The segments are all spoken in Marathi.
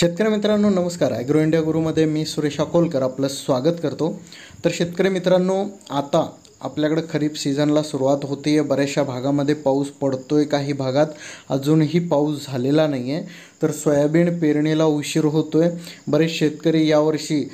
शेतकरी मित्रांनो नमस्कार. ॲग्रो इंडिया गुरुमध्ये मी सुरेश अकोलकर आपलं स्वागत करतो. तर शेतकरी मित्रांनो आता आपल्याकडं खरीप सीझनला सुरुवात होते आहे बऱ्याचशा भागामध्ये पाऊस पडतो आहे काही भागात. अजूनही पाऊस झालेला नाही आहे तर सोयाबीन पेरणीला उशीर होतो आहे बरेच शेतकरी यावर्षी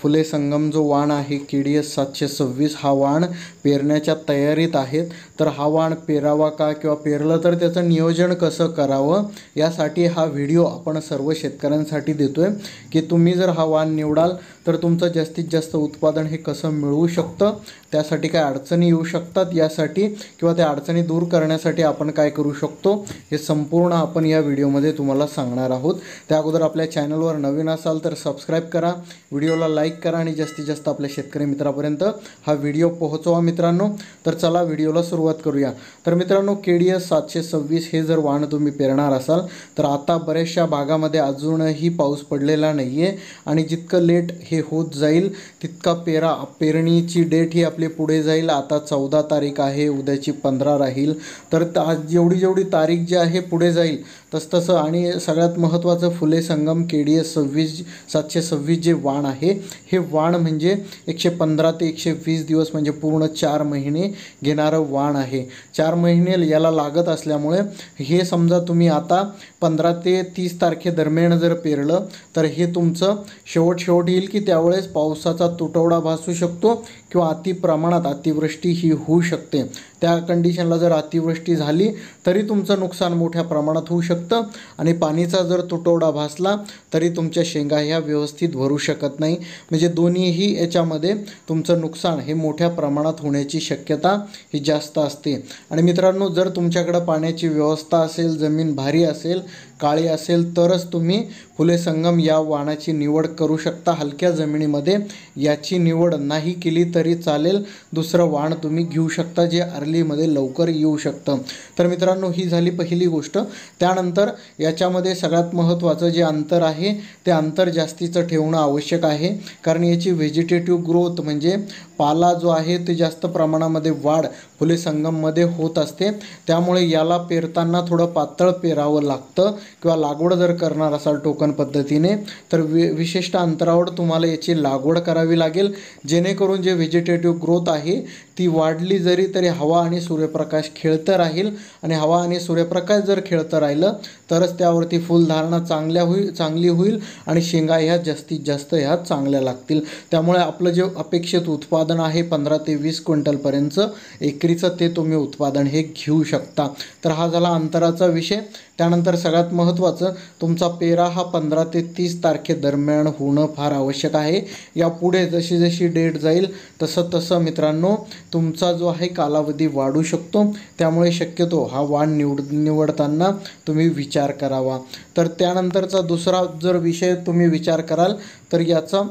फुले संगम जो वाण आहे के डी एस सातशे सव्वीस हा वाण पेरण्याच्या तयारीत आहेत. तर हा वाण पेरावा का किंवा पेरलं तर त्याचं नियोजन कसं करावं? यासाठी हा व्हिडिओ आपण सर्व शेतकऱ्यांसाठी देतो आहे की तुम्ही जर हा वाण निवडाल तर तुमचं जास्तीत जास्त उत्पादन हे कसं मिळवू शकतं? त्यासाठी काय अडचणी येऊ शकतात यासाठी? किंवा त्या अडचणी दूर करण्यासाठी आपण काय करू शकतो? हे संपूर्ण आपण या व्हिडिओमध्ये तुम्हाला सांगणार आहोत. त्या अगोदर आपल्या चॅनलवर नवीन असाल तर सबस्क्राईब करा व्हिडिओला लाईक करा आणि जास्तीत जास्त आपल्या शेतकरी मित्रापर्यंत हा व्हिडिओ पोहोचवा मित्रांनो. तर चला व्हिडिओला सुरुवात करूया. तर मित्रांनो के डी एस सातशे सव्वीस हे जर वाण तुम्ही पेरणार असाल तर आता बऱ्याचशा भागामध्ये अजूनही पाऊस पडलेला नाही आहे आणि जितकं लेट हे होत जाईल तितका पेरा पेरणीची डेट ही आपली पुढे जाईल. आता चौदा तारीख आहे उद्याची पंधरा राहील. तर आज जेवढी जेवढी तारीख जी आहे पुढे जाईल. तसतसं आणि सगळ्यात महत्त्वाचं फुले संगम के डी एस सव्वीस सातशे सव्वीस जे वाण आहे हे वाण म्हणजे एकशे पंधरा ते एकशे वीस दिवस म्हणजे पूर्ण चार महिने घेणारं वाण आहे. चार महिने याला लागत असल्यामुळे हे समजा तुम्ही आता पंधरा ते तीस तारखेदरम्यान जर पेरलं तर हे तुमचं शेवट शेवट येईल की त्यावेळेस पावसाचा तुटवडा भासू शकतो किंवा अति प्रमाणात अतिवृष्टी ही होऊ शकते. त्या कंडिशनला जर अतिवृष्टी झाली तरी तुमचं नुकसान मोठ्या प्रमाणात होऊ शकतं आणि पाणीचा जर तुटवडा भासला तरी तुमच्या शेंगा ह्या व्यवस्थित भरू शकत नाही. म्हणजे दोन्हीही याच्यामध्ये तुमचं नुकसान हे मोठ्या प्रमाणात होण्याची शक्यता ही जास्त असते. आणि मित्रांनो जर तुमच्याकडं पाण्याची व्यवस्था असेल जमीन भारी असेल काळी असेल तरच तुम्ही फुले संगम या वाणाची निवड करू शकता. हलक्या जमिनीमध्ये याची निवड नाही केली तरी चालेल. दुसरं वाण तुम्ही घेऊ शकता जे अर्लीमध्ये लवकर येऊ शकतं. तर मित्रांनो ही झाली पहिली गोष्ट. त्यानंतर याच्यामध्ये सगळ्यात महत्त्वाचं जे अंतर आहे ते अंतर जास्तीचं ठेवणं आवश्यक आहे. कारण याची व्हेजिटेटिव्ह ग्रोथ म्हणजे पाला जो आहे ते जास्त प्रमाणामध्ये वाढ फुले संगममध्ये होत असते. त्यामुळे याला पेरताना थोडं पातळ पेरावं लागतं. किंवा लागवड जर करणार असाल टोकन पद्धतीने तर वि विशिष्ट अंतरावर तुम्हाला याची लागवड करावी लागेल जेणेकरून जे व्हेजिटेटिव्ह ग्रोथ आहे ती वाढली जरी तरी हवा आणि सूर्यप्रकाश खेळतं राहील. आणि हवा आणि सूर्यप्रकाश जर खेळतं राहिलं तरच त्यावरती फुलधारणा चांगल्या होईल चांगली होईल आणि शेंगा ह्या जास्तीत जास्त ह्या चांगल्या लागतील. त्यामुळे आपलं जे अपेक्षित उत्पादन आहे पंधरा ते वीस क्विंटलपर्यंतचं एकरीचं ते तुम्ही उत्पादन हे घेऊ शकता. तर हा झाला अंतराचा विषय. त्यानंतर सगळ्यात महत्त्वाचं तुमचा पेरा हा पंधरा ते तीस तारखेदरम्यान होणं फार आवश्यक आहे. यापुढे जशी जशी डेट जाईल तसं तसं मित्रांनो तुमचा जो आहे कालावधी वाढू शकतो त्यामुळे शक्यतो हा वाण निवड निवडताना तुम्ही विचार करावा. तर त्यानंतरचा दुसरा जर विषय तुम्ही विचार कराल तर याचा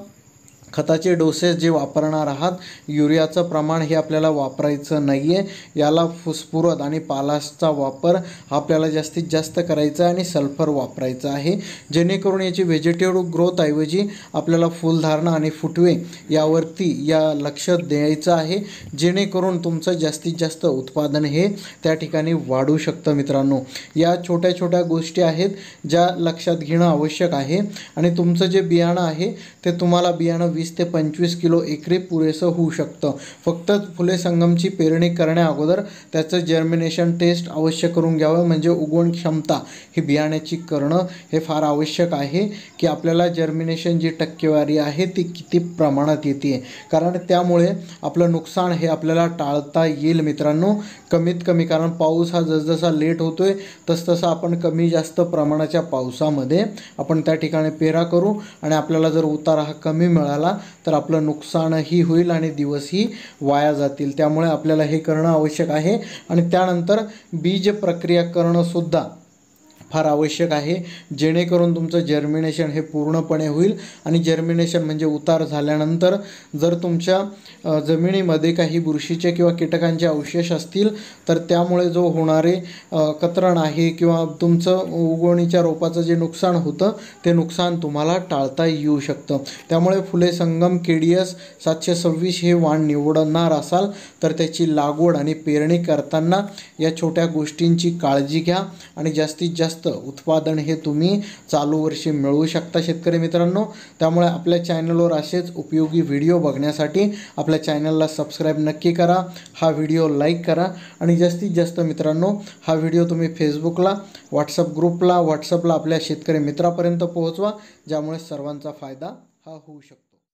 खताचे डोसेस जे वापरणार आहात युरियाचं प्रमाण हे आपल्याला वापरायचं नाही आहे याला फुसफुरत आणि पालासचा वापर हा आपल्याला जास्तीत जास्त करायचा आहे आणि सल्फर वापरायचं आहे. जेणेकरून याची व्हेजिटेटिव्ह ग्रोथऐवजी आपल्याला फुलधारणा आणि फुटवे यावरती या लक्ष द्यायचं आहे. जेणेकरून तुमचं जास्तीत जास्त उत्पादन हे त्या ठिकाणी वाढू शकतं मित्रांनो. या छोट्या छोट्या गोष्टी आहेत ज्या लक्षात घेणं आवश्यक आहे. आणि तुमचं जे बियाणं आहे ते तुम्हाला बियाणं वीस ते पंचवीस किलो एकरी पुरेसं होऊ शकतं. फक्त फुले संगमची पेरणी करण्या अगोदर त्याचं जर्मिनेशन टेस्ट अवश्य करून घ्यावं म्हणजे उगवण क्षमता ही बियाण्याची करणं हे फार आवश्यक आहे की आपल्याला जर्मिनेशन जी टक्केवारी आहे ती किती प्रमाणात येते. कारण त्यामुळे आपलं नुकसान हे आपल्याला टाळता येईल मित्रांनो. कमीत कमी कारण पाऊस हा जसजसा लेट होतो आहे तसतसा आपण कमी जास्त प्रमाणाच्या पावसामध्ये आपण त्या ठिकाणी पेरा करू आणि आपल्याला जर उतारा हा कमी मिळाला तर आपलं नुकसानही होईल आणि दिवसही वाया जातील. त्यामुळे आपल्याला हे करणं आवश्यक आहे. आणि त्यानंतर बीज प्रक्रिया करणं सुद्धा. फार आवश्यक आहे. जेणेकरून तुमचं जर्मिनेशन हे पूर्णपणे होईल आणि जर्मिनेशन म्हणजे उतार झाल्यानंतर जर तुमच्या जमिनीमध्ये काही बुरशीचे किंवा कीटकांचे अवशेष असतील तर त्यामुळे जो होणारे कतरण आहे किंवा तुमचं उगवणीच्या रोपाचं जे नुकसान होतं ते नुकसान तुम्हाला टाळता येऊ शकतं. त्यामुळे फुले संगम के डी एस सातशे सव्वीस हे वाण निवडणार असाल तर त्याची लागवड आणि पेरणी करताना या छोट्या गोष्टींची काळजी घ्या आणि जास्तीत जास्त जास्त उत्पादन हे तुम्ही चालू वर्षी मिळवू शकता शेतकरी मित्रांनो. त्यामुळे आपल्या चॅनलवर असेच उपयोगी व्हिडिओ बघण्यासाठी आपल्या चॅनलला सबस्क्राईब नक्की करा. हा व्हिडिओ लाईक करा. आणि जास्तीत जास्त मित्रांनो हा व्हिडिओ तुम्ही फेसबुकला व्हॉट्सअप ग्रुपला व्हॉट्सअपला आपल्या शेतकरी मित्रापर्यंत पोहोचवा. ज्यामुळे सर्वांचा फायदा हा होऊ शकतो.